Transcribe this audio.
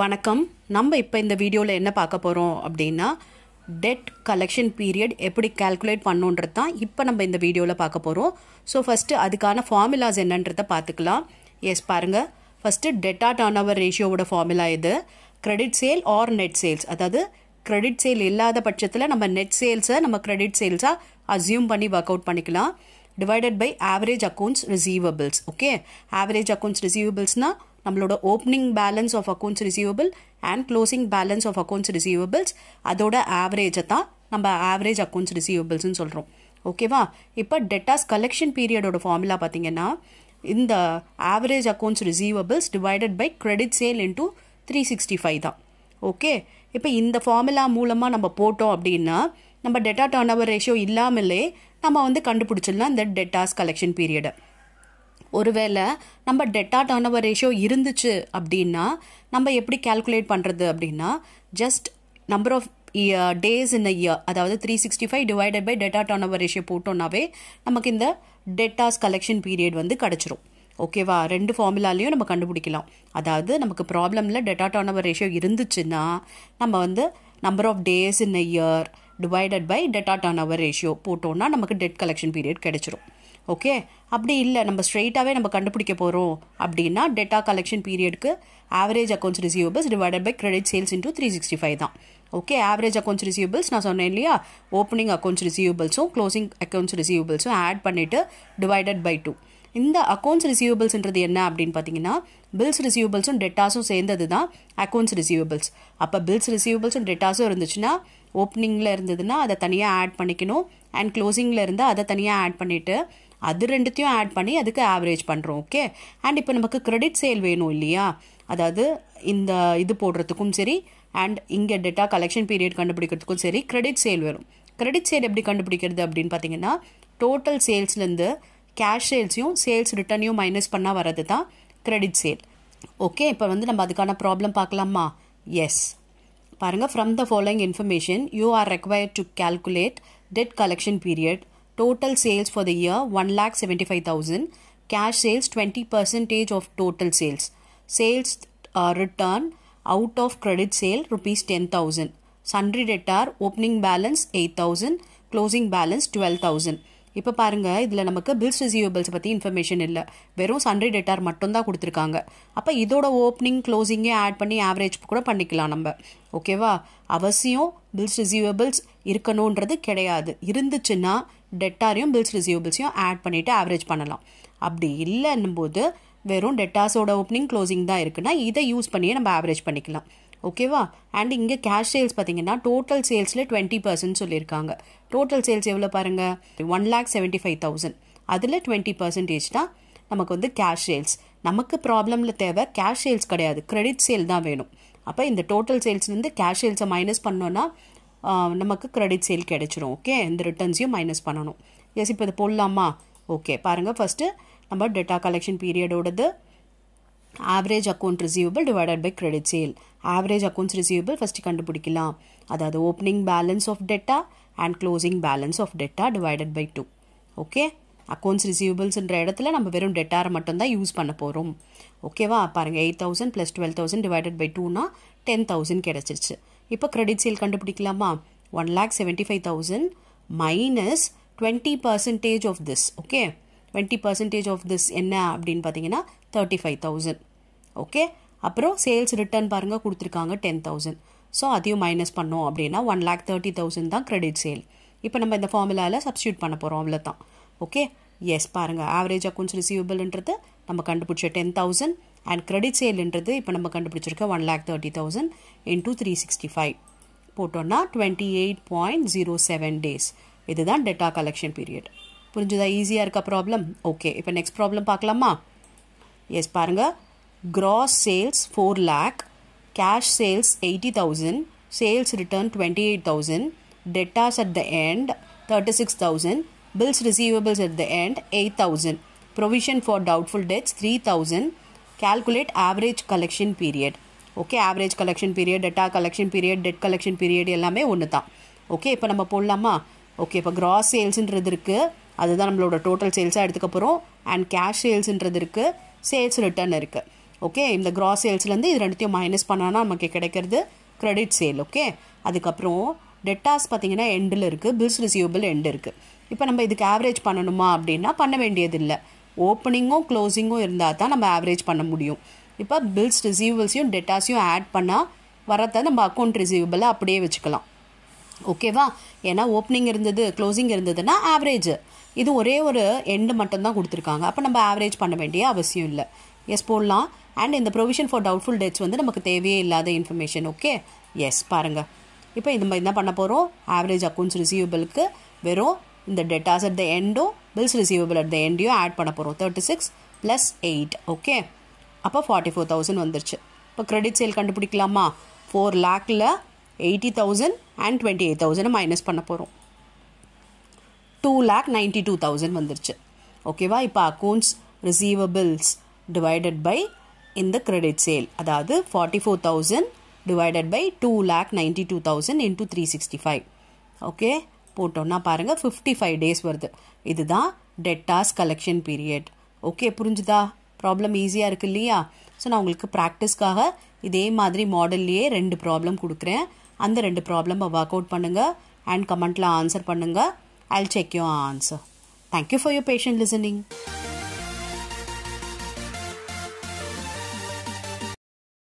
வணக்கம். நம்ம இப்போ இந்த வீடியோவில் என்ன பார்க்க போகிறோம் அப்படின்னா டெட் கலெக்ஷன் பீரியட் எப்படி கால்குலேட் பண்ணுன்றது தான் இப்போ நம்ம இந்த வீடியோவில் பார்க்க போகிறோம் ஸோ ஃபஸ்ட்டு அதுக்கான ஃபார்முலாஸ் என்னன்றதை பார்த்துக்கலாம். எஸ் பாருங்கள் ஃபஸ்ட்டு டெட்டா டர்ன் ஓவர் ரேஷியோவோட ஃபார்முலா இது. Credit sale or net sales அதாவது கிரெடிட் சேல் இல்லாத பட்சத்தில் நம்ம நெட் சேல்ஸை நம்ம கிரெடிட் சேல்ஸாக அசியூம் பண்ணி ஒர்க் அவுட் பண்ணிக்கலாம் divided by average accounts receivables okay average accounts ரிசீவபிள்ஸ்னால் நம்மளோட opening balance of accounts receivable and closing balance of accounts receivables அதோட ஆவரேஜை தான் நம்ம ஆவரேஜ் அக்கௌண்ட்ஸ் ரிசீவபிள்ஸ்னு சொல்கிறோம் ஓகேவா இப்போ டெட்டாஸ் கலெக்ஷன் பீரியடோட ஃபார்முலா பார்த்தீங்கன்னா இந்த average accounts receivables divided by credit sale into three sixty five தான். ஓகே இப்போ இந்த ஃபார்முலா மூலமாக நம்ம போட்டோம் அப்படின்னா நம்ம டெட்டா டர்ன் ஓவர் ரேஷியோ இல்லாமலே நம்ம வந்து கண்டுபிடிச்சிடலாம் இந்த டெட்டாஸ் கலெக்ஷன் பீரியடை ஒருவேளை நம்ம டெட்டா டர்ன் ஓவர் ரேஷியோ இருந்துச்சு அப்படின்னா நம்ம எப்படி கால்குலேட் பண்ணுறது அப்படின்னா just number of days in year அதாவது three sixty five divided by debtor turnover ratio போட்டோம்னாவே நமக்கு இந்த டெட்டாஸ் கலெக்ஷன் பீரியட் வந்து கிடச்சிரும். ஓகேவா ரெண்டு ஃபார்முலாலையும் நம்ம கண்டுபிடிக்கலாம். அதாவது நமக்கு ப்ராப்ளமில் டெட்டா டர்ன் ஓவர் ரேஷியோ இருந்துச்சுன்னா நம்ம வந்து number of days in a year divided by debtor turnover ratio போட்டோம்னா நமக்கு டெட் கலெக்ஷன் பீரியட் கிடச்சிரும். ஓகே அப்படி இல்லை. நம்ம ஸ்ட்ரெயிட்டாகவே நம்ம கண்டுபிடிக்க போகிறோம் அப்படின்னா theta collection பீரியடுக்கு average accounts receivables divided by credit sales into three sixty five தான். ஓகே ஆவரேஜ் அக்கௌண்ட்ஸ் ரிசீவபிள்ஸ் நான் சொன்னேன் இல்லையா? ஓப்பனிங் அக்கௌண்ட்ஸ் ரிசீவபிள்ஸும் க்ளோசிங் அக்கௌண்ட்ஸ் ரிசீவபிள்ஸும் ஆட் பண்ணிவிட்டு டிவைடட் பை டூ இந்த அக்கௌண்ட்ஸ் ரிசீவபிள்ஸ்ன்றது என்ன அப்படின்னு பார்த்தீங்கன்னா பில்ஸ் ரிசீவபிள்ஸும் டெட்டாஸும் சேர்ந்தது தான் அக்கௌண்ட்ஸ் ரிசீவபிள்ஸ் அப்போ பில்ஸ் ரிசீவபிள்ஸும் டெட்டாஸும் இருந்துச்சுன்னா ஓப்பனிங்கில் இருந்ததுன்னா அதை தனியாக ஆட் பண்ணிக்கணும். அண்ட் க்ளோசிங்கில் இருந்தால் அதை தனியாக ஆட் பண்ணிவிட்டு அது ரெண்டுத்தையும் ஆட் பண்ணி அதுக்கு ஆவரேஜ் பண்ணுறோம் ஓகே அண்ட் இப்போ நமக்கு கிரெடிட் சேல் வேணும் இல்லையா? அதாவது இந்த இது போடுறதுக்கும் சரி அண்ட் இங்கே டேட்டா கலெக்ஷன் பீரியட் கண்டுபிடிக்கிறதுக்கும் சரி கிரெடிட் சேல் வரும் கிரெடிட் சேல் எப்படி கண்டுபிடிக்கிறது அப்படின்னு பார்த்தீங்கன்னா டோட்டல் சேல்ஸ்லேருந்து கேஷ் சேல்ஸையும் சேல்ஸ் ரிட்டர்னையும் மைனஸ் பண்ணால் வர்றது தான் கிரெடிட் சேல் ஓகே இப்போ வந்து நம்ம அதுக்கான ப்ராப்ளம் பார்க்கலாமா? எஸ் பாருங்கள் from the following information you are required to calculate debt collection period total sales for the year 1,75,000 cash sales 20 total of total sales. Sales uh, return out of credit sale rupees 10,000 sundry debtor opening balance 8,000 closing balance 12,000 இப்போ பாருங்கள் இதில் நமக்கு bills receivables பற்றி information இல்லை. வெறும் sundry டேட்டார் மட்டும்தான் கொடுத்துருக்காங்க. அப்போ இதோட ஓப்பனிங் க்ளோசிங்கே ஆட் பண்ணி ஆவரேஜ் கூட பண்ணிக்கலாம் நம்ம. ஓகேவா அவசியம் பில்ஸ் ரிசீவபிள்ஸ் இருக்கணுன்றது கிடையாது. இருந்துச்சுன்னா டெட்டாரையும் பில்ஸ் ரிசீவபிள்ஸையும் ஆட் பண்ணிவிட்டு ஆவரேஜ் பண்ணலாம். அப்படி இல்லைன்னும் போது வெறும் டெட்டாஸோட ஓப்பனிங் க்ளோசிங் தான் இருக்குன்னா இதை யூஸ் பண்ணியே நம்ம ஆவரேஜ் பண்ணிக்கலாம். ஓகேவா அண்ட் இங்கே கேஷ் சேல்ஸ் பார்த்தீங்கன்னா டோட்டல் சேல்ஸில் டுவெண்ட்டி பர்சன்ட் சொல்லியிருக்காங்க. டோட்டல் சேல்ஸ் எவ்வளோ பாருங்கள் one lakh seventy five thousand அதில் டுவெண்ட்டி பர்சன்டேஜ் தான் நமக்கு வந்து கேஷ் சேல்ஸ் நமக்கு ப்ராப்ளமில் தேவை கேஷ் சேல்ஸ் கிடையாது. கிரெடிட் சேல் தான் வேணும். அப்போ இந்த டோட்டல் சேல்ஸ்லேருந்து கேஷ் சேல்ஸை மைனஸ் பண்ணோன்னா நமக்கு கிரெடிட் சேல் கிடைச்சிரும் ஓகே இந்த ரிட்டர்ன்ஸையும் மைனஸ் பண்ணணும். எஸ் இப்போ இது போடலாமா? ஓகே பாருங்கள் ஃபஸ்ட்டு நம்ம debtor collection பீரியடோடது average account receivable divided by credit sale average accounts receivable first கண்டுபிடிக்கலாம். அதாவது opening balance of debtor and closing balance of debtor divided by two okay accounts ரிசீவபிள்ஸ்ன்ற இடத்துல நம்ம வெறும் டெட்டாரை மட்டும்தான் யூஸ் பண்ண போகிறோம் ஓகேவா பாருங்கள் eight thousand plus twelve thousand divided by டூனா டென் தௌசண்ட் கிடச்சிருச்சு. இப்போ credit sale கண்டுபிடிக்கலாமா? One lakh seventy five thousand minus twenty percentage of this okay twenty percentage of this என்ன அப்படின்னு பார்த்தீங்கன்னா தேர்ட்டி ஃபைவ் தௌசண்ட் ஓகே அப்புறம் சேல்ஸ் ரிட்டர்ன் பாருங்கள் கொடுத்துருக்காங்க ten thousand so அதையும் மைனஸ் பண்ணோம் அப்படின்னா ஒன் லேக் தேர்ட்டி தௌசண்ட் தான் கிரெடிட் சேல் இப்போ நம்ம இந்த ஃபார்முலாவில் சப்ஸ்டியூட் பண்ண போகிறோம் அவ்வளோ தான் ஓகே எஸ் பாருங்கள் ஆவரேஜ் அக்கௌண்ட்ஸ் ரிசீவபிள்ன்றது நம்ம கண்டுபிடிச்ச டென் தௌசண்ட் அண்ட் கிரெடிட் சேல்ன்றது இப்போ நம்ம கண்டுபிடிச்சிருக்க one lakh thirty thousand into three sixty five போட்டோன்னா twenty eight point zero seven days இதுதான் டெட்டா கலெக்ஷன் பீரியட் புரிஞ்சுதா? ஈஸியாக இருக்கா ப்ராப்ளம் ஓகே இப்போ நெக்ஸ்ட் ப்ராப்ளம் பார்க்கலாமா? எஸ் பாருங்கள் gross sales four lakh cash sales eighty thousand sales return twenty eight thousand debtors at the end thirty six thousand bills receivables at the end eight thousand provision for doubtful debts three thousand calculate average collection period. Okay average collection period debtor collection period debt collection period எல்லாமே ஒன்று தான் okay இப்போ நம்ம போடலாமா? Okay இப்போ gross சேல்ஸுன்றது இருக்குது அதுதான் நம்மளோட டோட்டல் சேல்ஸாக எடுத்துக்க போகிறோம் அண்ட் கேஷ் சேல்ஸுன்றது இருக்குது சேல்ஸ் ரிட்டர்ன் இருக்குது ஓகே இந்த கிராஸ் சேல்ஸ்லேருந்து இது ரெண்டுத்தையும் மைனஸ் பண்ணானா நமக்கு கிடைக்கிறது க்ரெடிட் சேல் ஓகே அதுக்கப்புறம் டெட்டாஸ் பார்த்தீங்கன்னா எண்டில் இருக்குது பில்ஸ் ரிசீவபிள் எண்டு இருக்குது இப்போ நம்ம இதுக்கு ஆவரேஜ் பண்ணணுமா அப்படின்னா பண்ண வேண்டியதில்லை. ஓப்பனிங்கும் க்ளோசிங்கும் இருந்தால் தான் நம்ம ஆவரேஜ் பண்ண முடியும். இப்போ பில்ஸ் ரிசீவபிள்ஸையும் டெட்டாஸையும் ஆட் பண்ணால் வரத நம்ம அக்கௌண்ட் ரிசீவபிளை அப்படியே வச்சுக்கலாம். ஓகேவா ஏன்னா ஓப்பனிங் இருந்தது க்ளோசிங் இருந்ததுன்னா ஆவரேஜ் இது ஒரே ஒரு எண்டு மட்டும்தான் கொடுத்துருக்காங்க. அப்போ நம்ம ஆவரேஜ் பண்ண வேண்டிய அவசியம் இல்லை. எஸ் போடலாம். அண்ட் இந்த ப்ரொவிஷன் ஃபார் டவுட்ஃபுல் டேட்ஸ் வந்து நமக்கு தேவையே இல்லாத இன்ஃபர்மேஷன் ஓகே எஸ் பாருங்கள் இப்போ இந்த மாதிரி என்ன பண்ண போகிறோம் ஆவரேஜ் அக்கௌண்ட்ஸ் ரிசீவபிளுக்கு வெறும் இந்த டெட்டாஸ் அட் த எண்டோ பில்ஸ் ரிசீவபிள் அட் த எண்டையும் ஆட் பண்ண போகிறோம் thirty six plus eight okay அப்போ ஃபார்ட்டி ஃபோர் தௌசண்ட் வந்துருச்சு. இப்போ கிரெடிட் சேல் கண்டுபிடிக்கலாமா? Four லேக்கில் eighty thousand and twenty eight thousand minus பண்ண போகிறோம் two lakh ninety two thousand வந்துருச்சு ஓகேவா இப்போ அக்கௌண்ட்ஸ் ரிசீவபிள்ஸ் டிவைடட் பை இந்த கிரெடிட் சேல் அதாவது forty four thousand divided by two lakh ninety two thousand into three sixty five okay போட்டோன்னா பாருங்கள் fifty five days வருது. இதுதான் டெட்டாஸ் கலெக்ஷன் பீரியட் ஓகே புரிஞ்சுதா? ப்ராப்ளம் ஈஸியாக இருக்கு இல்லையா? ஸோ நான் உங்களுக்கு ப்ராக்டிஸ்க்காக இதே மாதிரி மாடல்லையே ரெண்டு ப்ராப்ளம் கொடுக்குறேன். அந்த ரெண்டு ப்ராப்ளமை ஒர்க் அவுட் பண்ணுங்கள் அண்ட் கமெண்ட்டில் ஆன்சர் பண்ணுங்கள் I'll check you answer thank you for your patient listening